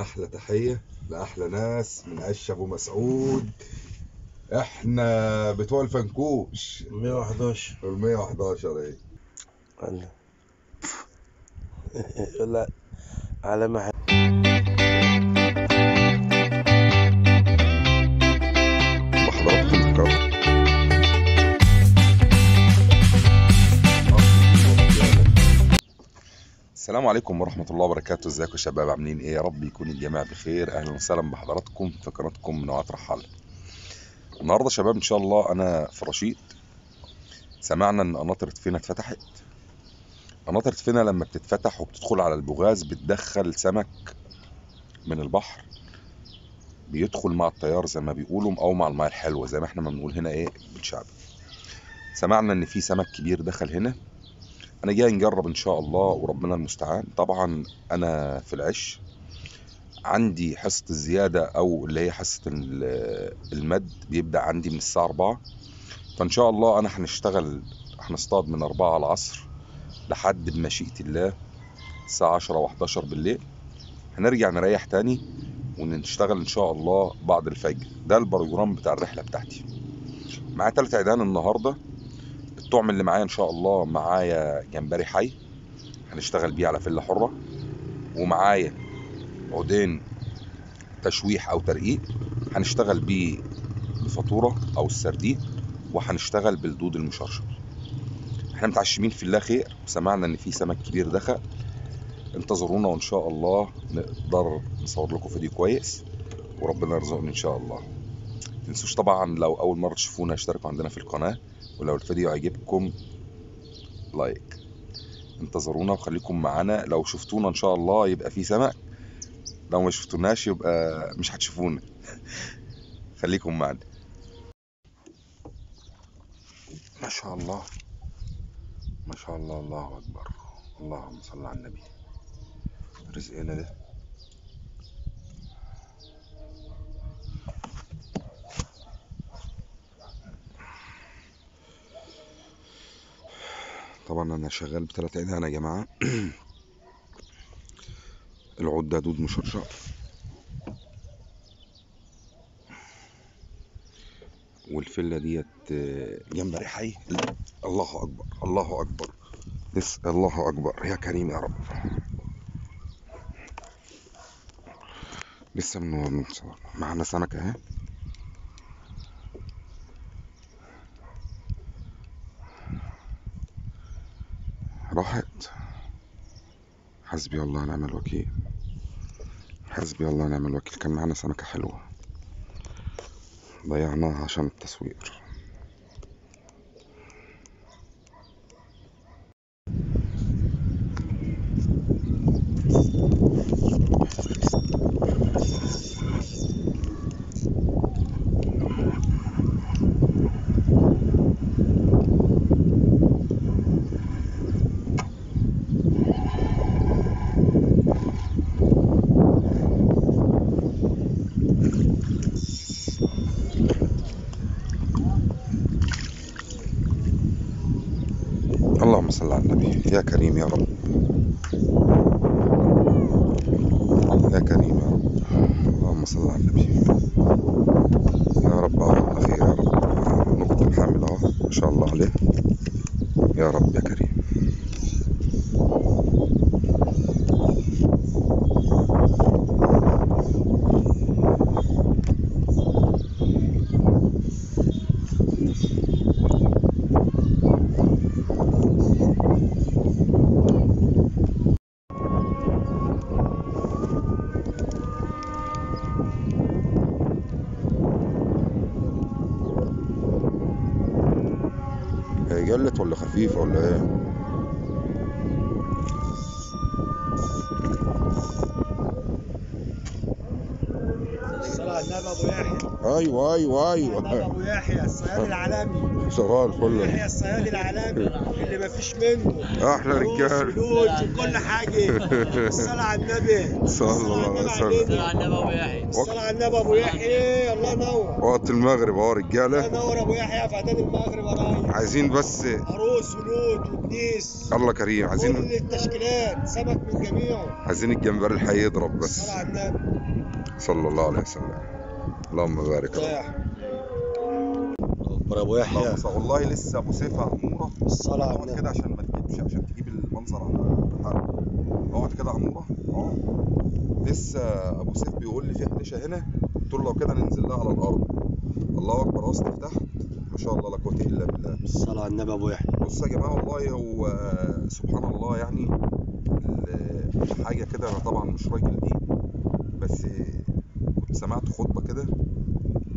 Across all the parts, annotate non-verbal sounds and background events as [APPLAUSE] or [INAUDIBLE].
أحلى تحية لأحلى ناس من عش أبو مسعود. إحنا بتوع الفنكوش. 111 ال 111 إيه. [LAUGHS] لا على ما السلام عليكم ورحمة الله وبركاته. ازيكم يا شباب؟ عاملين إيه؟ يا رب يكون الجميع بخير. أهلا وسهلا بحضراتكم في قناتكم من وقت رحال. النهارده يا شباب إن شاء الله أنا في رشيد. سمعنا إن قناطر دفينة اتفتحت. قناطر دفينة لما بتتفتح وبتدخل على البوغاز بتدخل سمك من البحر. بيدخل مع التيار زي ما بيقولوا أو مع الماء الحلوة. زي ما إحنا ما بنقول هنا إيه بالشعب. سمعنا إن في سمك كبير دخل هنا. أنا جاي نجرب إن شاء الله وربنا المستعان. طبعا أنا في العش عندي حصة الزيادة أو اللي هي حصة ال- المد بيبدأ عندي من الساعة 4 فإن شاء الله أنا هنشتغل هنصطاد من 4 على العصر لحد بمشيئة الله الساعة 10 و11 بالليل. هنرجع نريح تاني ونشتغل إن شاء الله بعد الفجر. ده البروجرام بتاع الرحلة بتاعتي. معايا تلات عيدان النهارده. الطعم اللي معايا إن شاء الله معايا جمبري حي هنشتغل بيه على فله حرة ومعايا عودين تشويح أو ترقيق هنشتغل بيه الفاتوره أو السردين وهنشتغل بالدود المشرشر. إحنا متعشمين في الله خير وسمعنا إن في سمك كبير دخل. انتظرونا وإن شاء الله نقدر نصور لكم فيديو كويس وربنا يرزقنا إن شاء الله. متنسوش طبعا لو أول مرة تشوفونا اشتركوا عندنا في القناة. ولو الفيديو عجبكم لايك انتظرونا وخليكم معانا. لو شفتونا إن شاء الله يبقى في سمك لو ما شفتوناش يبقى مش هتشوفونا. [LAUGHS] خليكم معانا. ما شاء الله. ما شاء الله. الله أكبر. اللهم صل على النبي. رزقنا ده. طبعا أنا شغال بثلاث عيدان يا جماعة. [CLEARS THROAT] العود ده دود مشرشر. والفلة ديت آه، جمبري حي. الله أكبر الله أكبر. بس الله أكبر. يا كريم يا رب. لسه من معانا سمكة اهي راحت حسبي الله ونعم الوكيل. حسبي الله ونعم الوكيل. كان معانا سمكة حلوة. ضيعناها عشان التصوير اللهم صل على النبي يا كريم يا رب. يا كريم يا رب. اللهم صل على النبي. يا رب أعوذ خير يا رب. نقطة الحامل أهو ما شاء الله عليه يا رب يا كريم. جلت ولا خفيفة ولا إيه؟ الصلاة على النبي أبو يحيى. أيوه أيوه النبي أيوه أبو يحيى الصياد العالمي. صباح الفل يحيى الصيادي العالمي اللي ما فيش منه. أحلى رجال. فلوس وكل حاجة. الصلاة على النبي. صلى الله عليه وسلم. على النبي ابو يحيى الصلاة على النبي أبو يحيى. الله ينور. وقت المغرب أهو الله رجاله ينور أبو يحيى. في اعداد المغرب يا عايزين بس عروس ولود وكنيس. الله كريم كل عايزين التشكيلات. سمك من جميعه عايزين الجمبري الحي يضرب بس. الصلاة على النبي. صلى الله عليه وسلم. اللهم بارك يا أبو يحيى. والله لسه أبو سيف عموره الصلاة على النبي كده عشان ما تجيبش عشان تجيب المنظر على الحلقة. اقعد كده عموره اقعد لسه أبو سيف بيقول لي في حنيشه هنا. قلت له لو كده ننزل لها على الأرض. الله أكبر اهو تحت؟ ما شاء الله لا قوة إلا بالله. الصلاة على النبي أبو يحيى. بص يا جماعة والله هو سبحان الله يعني حاجة كده أنا طبعا مش راجل دين بس كنت سمعت خطبة كده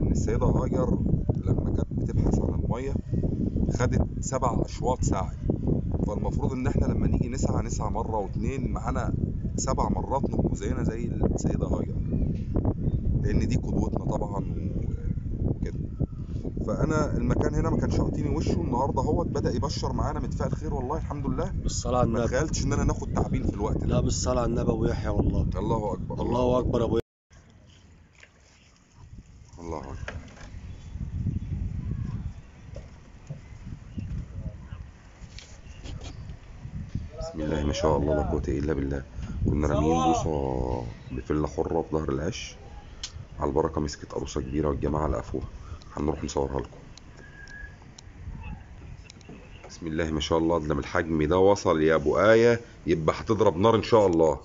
إن السيدة هاجر لما كانت بتبحث عن المية خدت سبع أشواط سعي فالمفروض إن إحنا لما نيجي نسعى نسعى مرة واتنين معانا سبع مرات نبقوا زينا زي السيده هاجر لأن دي قدوتنا طبعا وكده فأنا المكان هنا ما كانش عاطيني وشه. النهارده هو بدأ يبشر معانا متفائل خير والله الحمد لله. بالصلاة على ما النبي. تخيلتش إن أنا ناخد تعبين في الوقت ده. لا بالصلاة على النبي أبو يحيى والله. الله أكبر. الله أكبر أبو الله أكبر. بسم الله ما شاء الله لا قوة إلا بالله. كنا راميين بوصة بفلة حرة في ظهر العش. على البركة مسكت عروسة كبيرة والجماعة لقفوها. هنروح نصورها لكم. بسم الله ما شاء الله ده الحجم ده وصل يا أبو آية. يبقى هتضرب نار إن شاء الله.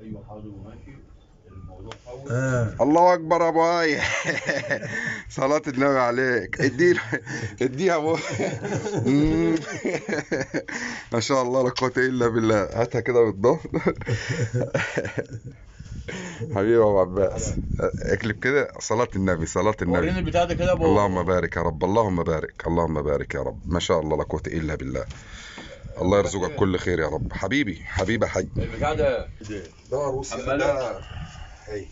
أيوه حاضر وماشي طول الله أكبر يا ابو اي [LAUGHS] صلاة النبي عليك. اديها ابو مم. [LAUGHS] ما شاء الله لا قوة إلا بالله. هاتها كده بالضبط [LAUGHS] حبيبي يا أبو عباس. اكلب كده. صلاة النبي صلاة وريني النبي البتاع ده كده اللهم بارك يا رب اللهم بارك اللهم بارك يا رب. ما شاء الله لا قوة إلا بالله. الله يرزقك كل خير يا رب. حبيبي حبيبي حي. البتاع ده. ده. ده هي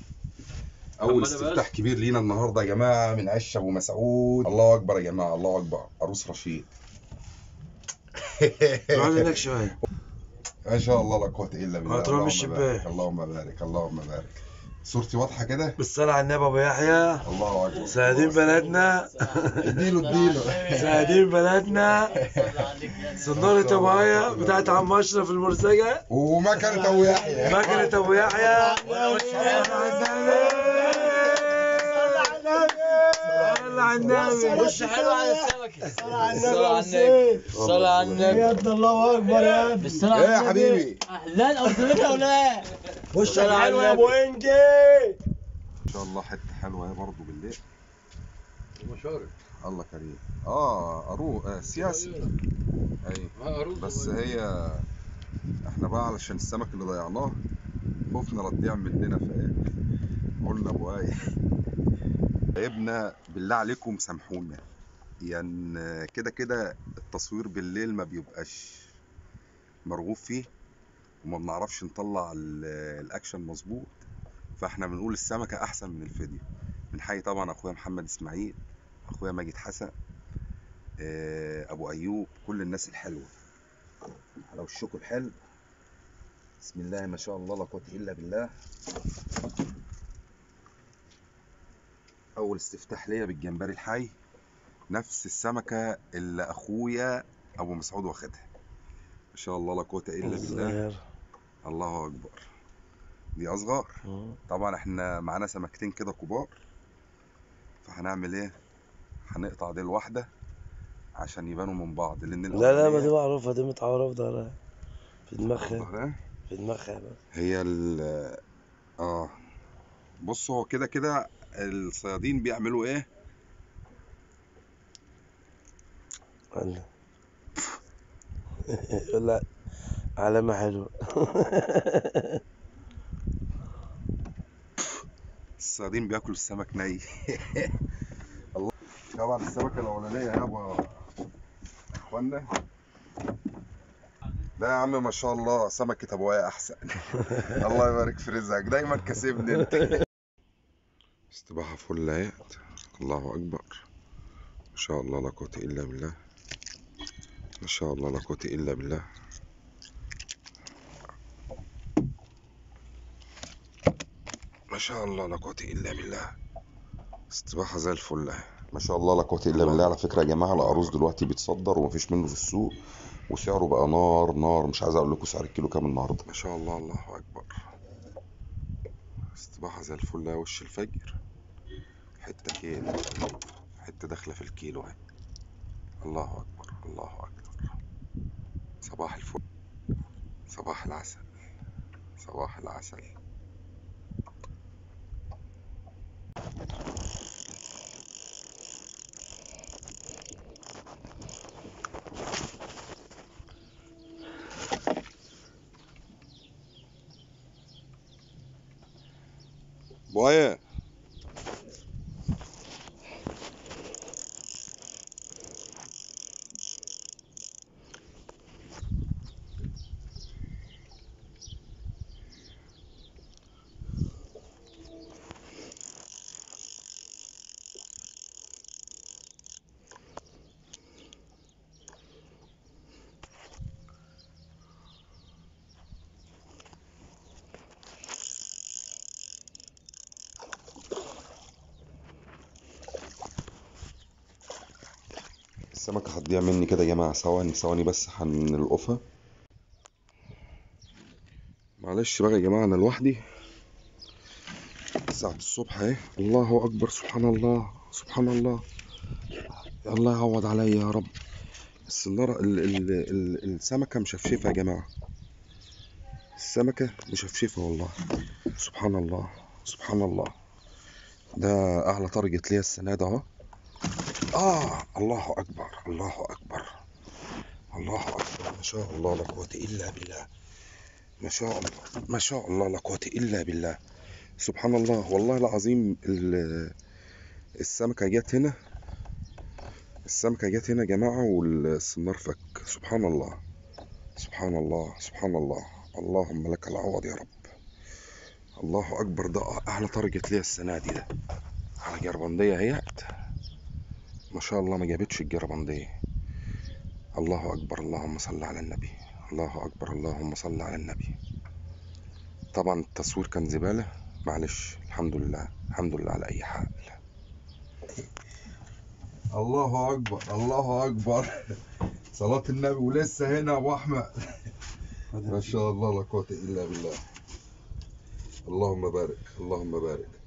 أول استفتاح كبير لينا النهارده يا جماعة من عش أبو مسعود. الله أكبر يا جماعة الله أكبر. عروس رشيد. هناك شوية. [LAUGHS] ما شاء الله لا قوة إلا بالله. هتروح اللهم. بارك اللهم بارك اللهم بارك. صورتي واضحة كده؟ بالصلاة على النبي أبو يحيى. الله أكبر. ساعدين بلدنا. اديله اديله. ساعدين بلدنا. صنارة ابو يحيى بتاعت عم أشرف المرسجة ومكنة أبو يحيى. مكنة أبو يحيى. صلى على النبي. وش حلو على السمكة. الصلاة على النبي. الصلاة على النبي. يا الله أكبر يا بالصلاة إيه يا حبيبي؟ أهلا ارسلتها ولا لا؟ وشك حلو يا أبو إنجي. إن شاء الله حتة حلوة برضه بالليل. مشارك الله كريم. آه ارو آه سياسي. أيوه بس هي إحنا بقى علشان السمك اللي ضيعناه خوفنا لا تضيع مننا فايه قلنا أبو آية. ابنا بالله عليكم سامحونا. يعني كده كده التصوير بالليل ما بيبقاش مرغوب فيه وما بنعرفش نطلع ال- الأكشن مظبوط. فإحنا بنقول السمكة أحسن من الفيديو. بنحيي طبعا أخويا محمد إسماعيل أخويا ماجد حسن آه، أبو أيوب كل الناس الحلوة. على وشكم الحلو. بسم الله ما شاء الله لا قوة إلا بالله. أول استفتاح ليا بالجمبري الحي نفس السمكة اللي أخويا أبو مسعود واخدها. ما شاء الله لا قوة إلا بالله. الله أكبر. دي أصغر. طبعا إحنا معانا سمكتين كده كبار. فهنعمل إيه؟ هنقطع دي الواحده عشان يبانوا من بعض لأن لا لا ما دي معروفة دي متعورة في ظهرها في دماغها في دماغها هي ال آه. بص هو كده كده الصيادين بيعملوا إيه؟ الله. [LAUGHS] لا علامة حلوة. [LAUGHS] الصيادين بياكلوا السمك ني. [LAUGHS] الله. طبعا السمكة الأولانية يا أبو اخوانا ده يا عم ما شاء الله سمكة أبويا أحسن. الله يبارك في رزقك. دايما كسبني أنت. استباحة فل اهيت الله أكبر. ما شاء الله لا قوة إلا بالله. ما شاء الله لا قوة إلا بالله. ما شاء الله لا قوة إلا بالله. استباحة زي الفل. اهي ما شاء الله لا قوة إلا بالله. على فكرة يا جماعة العروس دلوقتي بيتصدر ومفيش منه في السوق وسعره بقى نار نار. مش عايز أقول لكم سعر الكيلو كام النهاردة. ما شاء الله الله أكبر. استباحة زي الفل. وش الفجر؟ حتة كيلو. حتة داخلة في الكيلو أهي. الله أكبر الله أكبر. صباح الفل. صباح العسل. صباح العسل. بويا السمكة هتضيع مني كده يا جماعة. ثواني ثواني بس هنلقفها معلش بقى يا جماعة أنا لوحدي. ساعة الصبح أهي. الله أكبر سبحان الله سبحان الله. الله يعوض عليا يا رب. السنارة ال ال ال السمكة مشفشفة يا جماعة. السمكة مشفشفة والله. سبحان الله سبحان الله. ده أعلى تارجت ليا السنة ده أهو. آه الله أكبر الله أكبر الله أكبر. ما شاء الله لا قوة إلا بالله. ما شاء الله ما شاء الله لا قوة إلا بالله. سبحان الله والله العظيم ال- السمكة جت هنا. السمكة جت هنا يا جماعة والسنار فك سبحان الله سبحان الله سبحان الله. اللهم لك العوض يا رب. الله أكبر ده أعلى تارجت ليا السنة دي ده. على جربندية اهيت ما شاء الله ما جابتش الجربندية الله أكبر اللهم صل على النبي. الله أكبر اللهم صل على النبي. طبعا التصوير كان زبالة. معلش الحمد لله الحمد لله على أي حال. الله أكبر الله أكبر. [LAUGHS] صلاة النبي ولسه هنا يا أبو أحمد. [LAUGHS] ما شاء الله لا قوة إلا بالله. اللهم بارك اللهم بارك.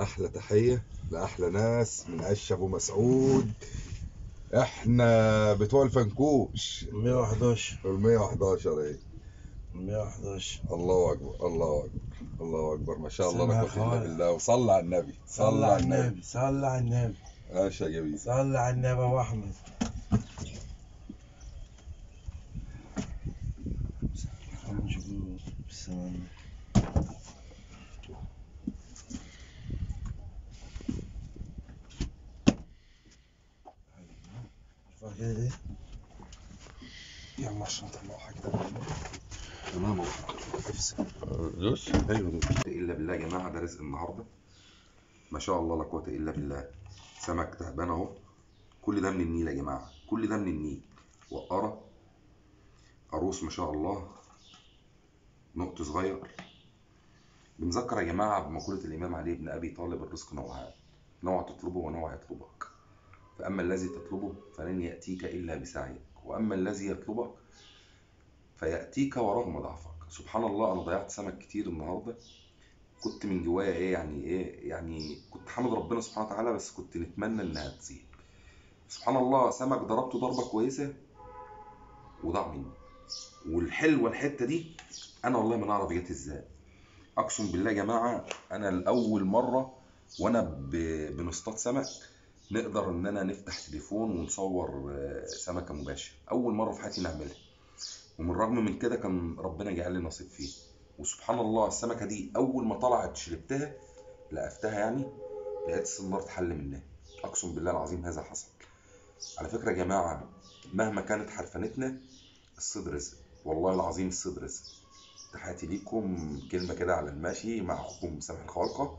أحلى تحية لأحلى ناس من عش أبو مسعود. إحنا بتوع الفنكوش. 111 ال 111 إيه 111 الله أكبر الله أكبر الله أكبر. ما شاء الله الا خوالك. بالله وصلى على النبي صلى على النبي. صلى على النبي. ماشي يا جميل. صلى على النبي أبو أحمد. عشان نطلعها كده تمام دوس أيوه. ده إلا بالله يا جماعة ده رزق النهارده. ما شاء الله لا قوة إلا بالله. سمك تعبان أهو. كل ده من النيل يا جماعة. كل ده من النيل. وقرة. عروس ما شاء الله. نقط صغير. بنذكر يا جماعة بمقولة الإمام علي بن أبي طالب الرزق نوعان. نوع تطلبه ونوع يطلبك. فأما الذي تطلبه فلن يأتيك إلا بسعيك. وأما الذي يطلبك فيأتيك ورغم ضعفك سبحان الله أنا ضيعت سمك كتير النهارده. كنت من جوايا إيه يعني إيه يعني كنت حامد ربنا سبحانه وتعالى بس كنت نتمنى إنها تزيد. سبحان الله سمك ضربته ضربة كويسة وضاع مني. والحلوة الحتة دي أنا والله ما نعرف جت إزاي. أقسم بالله يا جماعة أنا لأول مرة وأنا ب- بنصطاد سمك نقدر ان أنا نفتح تليفون ونصور آه، سمكة مباشر أول مرة في حياتي نعملها ومن الرغم من كده كان ربنا جعل لي نصيب فيه. وسبحان الله السمكة دي أول ما طلعت شربتها لقفتها يعني لقيت السنار اتحل منها. أقسم بالله العظيم هذا حصل. على فكرة يا جماعة مهما كانت حرفنتنا الصيد رزق. والله العظيم الصيد رزق. تحياتي ليكم. كلمة كده على الماشي مع اخوكم سامح الخوالقه